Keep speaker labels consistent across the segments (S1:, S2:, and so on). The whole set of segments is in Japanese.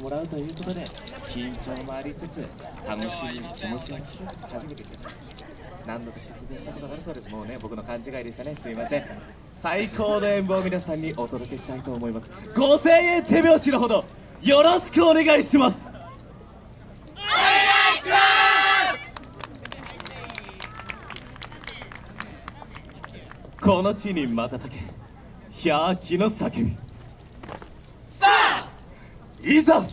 S1: もらうということで緊張もありつつ楽しみ気持ちを初めて来た何度か出場したことがあるそうです。もうね僕の勘違いでしたね。すいません。最高の演舞を皆さんにお届けしたいと思います。5000円手拍子のほどよろしくお願いします。この地に瞬け百鬼の叫びいざ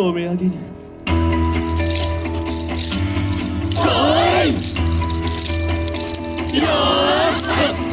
S1: 染め上げり。おいよーっ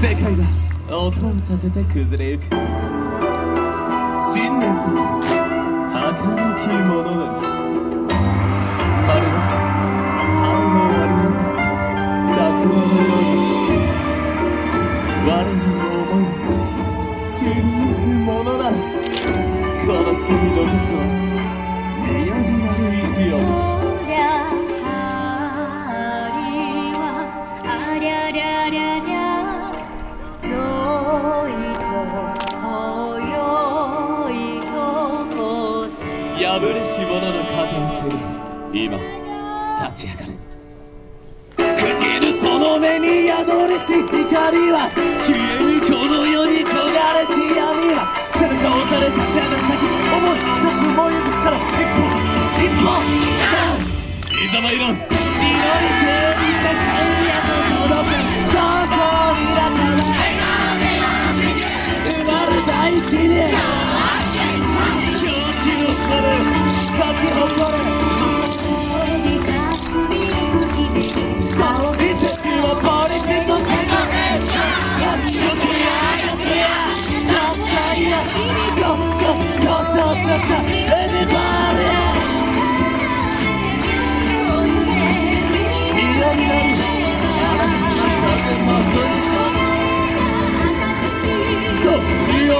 S1: 世界が音を立てて崩れゆく信念と儚き物語散りゆくものならこの地に残すは宮城なる石よ
S2: そりゃ針はありゃりゃりゃりゃよいとこよいとこせ
S1: 破れし者の肩をせり今立ち上がる朽ちるその目に宿りし光は消えぬされ立ち上がる先思い一つ燃えぶつから一歩一歩。さあいざまいらん祈り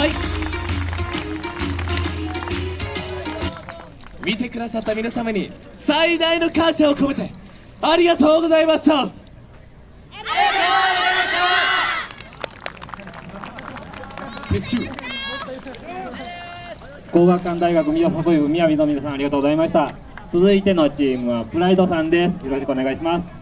S1: はい。見てくださった皆様に最大の感謝を込めてありがとうございました。撤収。
S3: 工学館大学宮里部宮城の皆さんありがとうございました。続いてのチームはプライドさんです。よろしくお願いします。